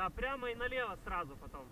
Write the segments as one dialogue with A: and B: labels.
A: Да, прямо и налево сразу потом.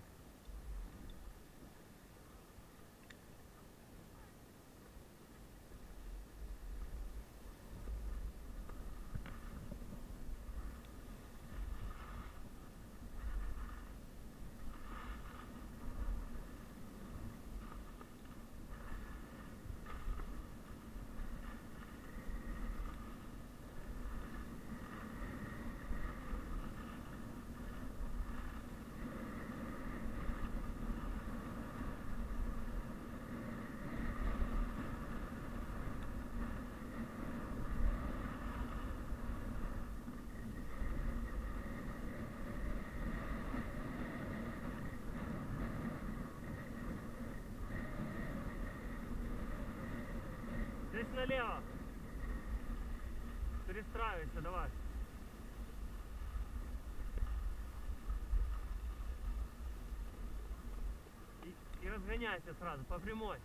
A: Здесь налево. Перестраивайся, давай. И, и разгоняйся сразу, по прямой.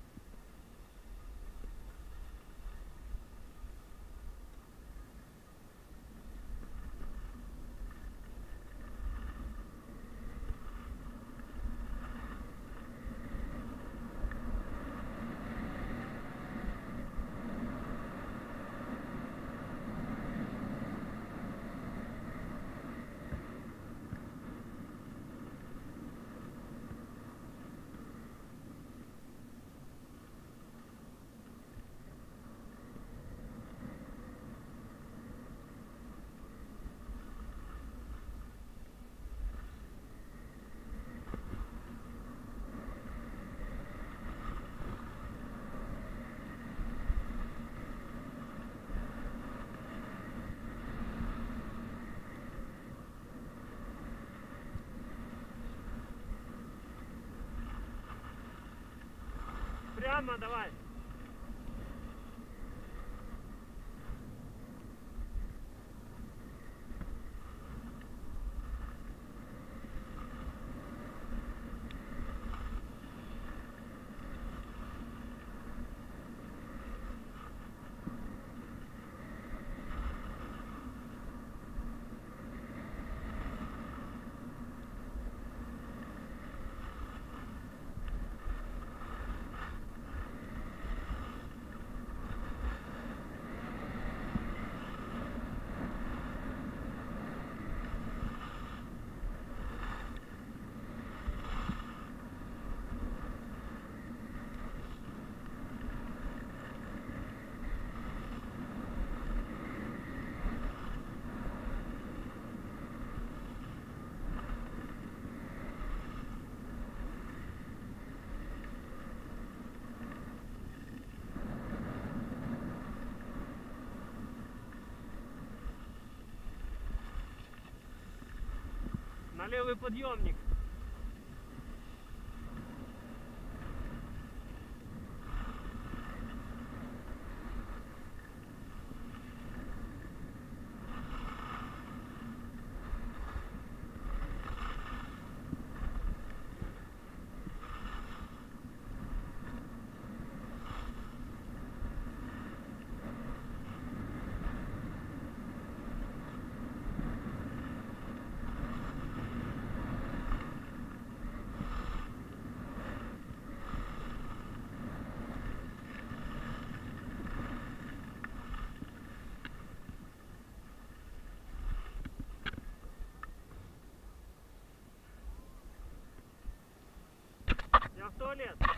A: Прямо давай. На левый подъемник. Туалет.